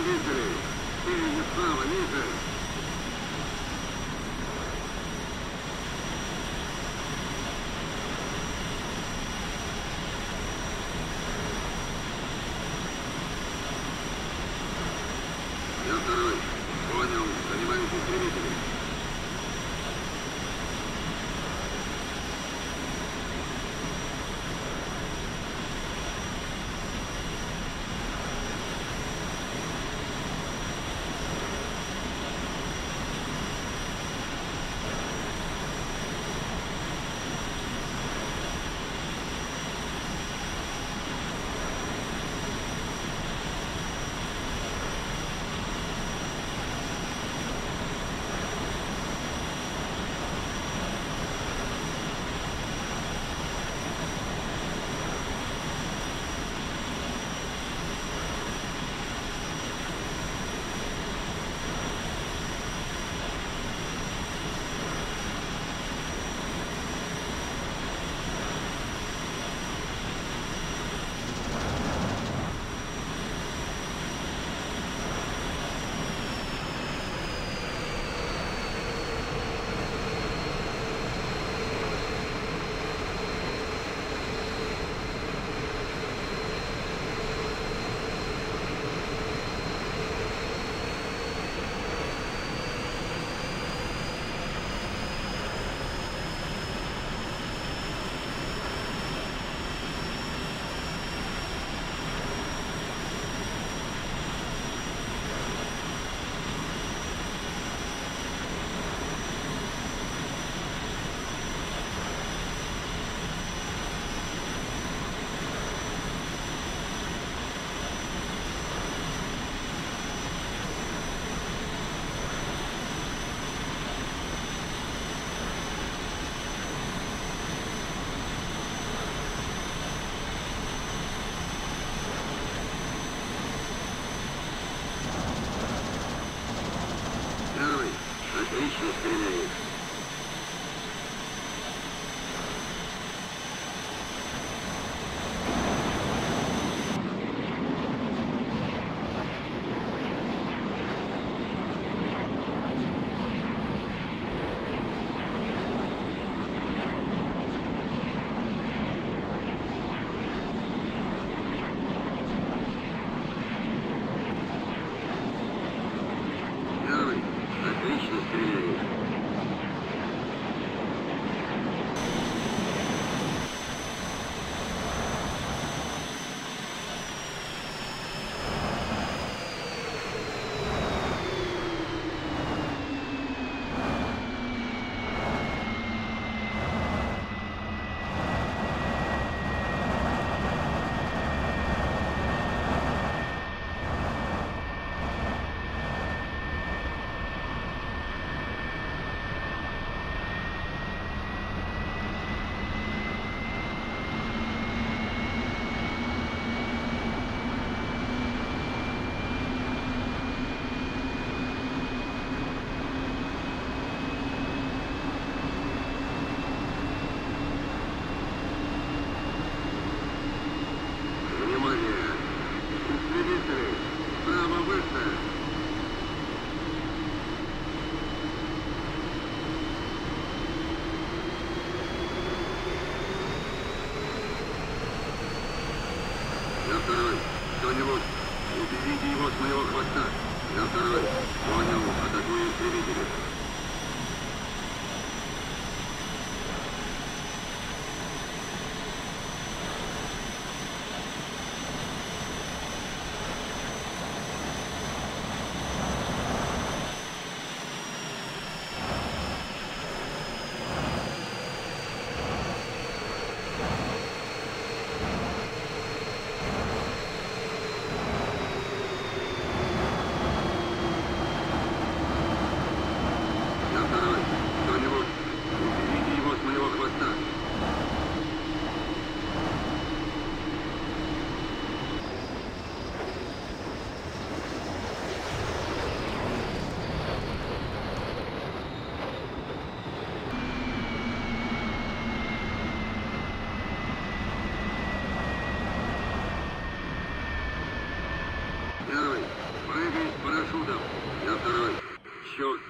Истребители! Впереди справа, ниже! Я второй. Понял. Занимаюсь истребителем. Отлично стреляет. Первый. Отлично стреляет. Внимание! Истребители! Справа выше! Я второй. Кто-нибудь, уберите его с моего хвоста. Я второй. Понял. Атакую истребители. Парашютом. Я второй. Черт,